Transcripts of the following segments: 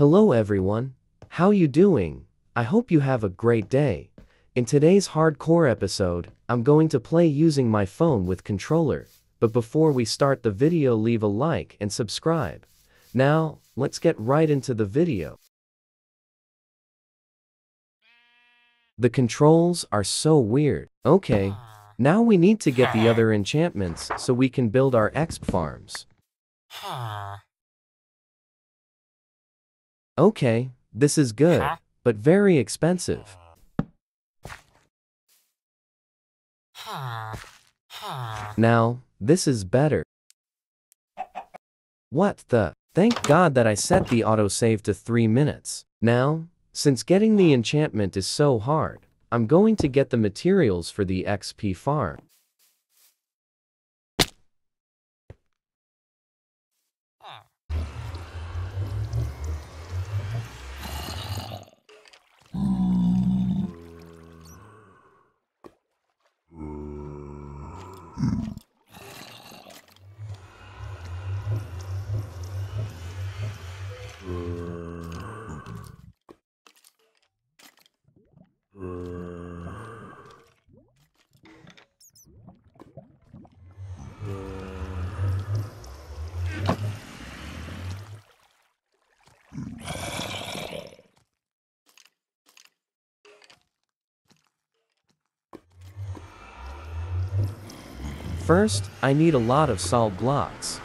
Hello everyone. How you doing? I hope you have a great day. In today's hardcore episode, I'm going to play using my phone with controller. But before we start the video leave a like and subscribe. Now, let's get right into the video. The controls are so weird. Okay, now we need to get the other enchantments so we can build our exp farms. Okay, this is good, but very expensive. Now, this is better. What the? Thank God that I set the autosave to 3 minutes. Now, since getting the enchantment is so hard, I'm going to get the materials for the XP farm. First, I need a lot of salt blocks.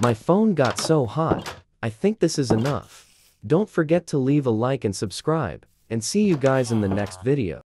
My phone got so hot, I think this is enough. Don't forget to leave a like and subscribe, and see you guys in the next video.